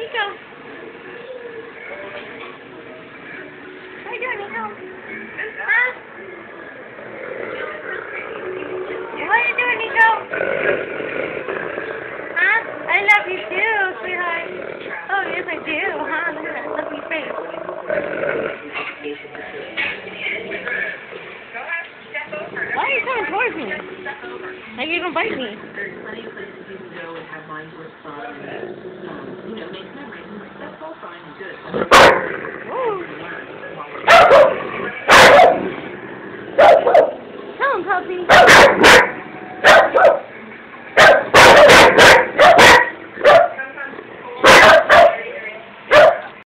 Nico. Are you doing, Nico? Huh? What are you doing, Nico? Huh? I love you too, sweetheart. Oh, yes, I do, huh? Look at that lovely face. Why are you coming towards me? Like you're gonna bite me. There's plenty of places you can go and have fun Come, puppy.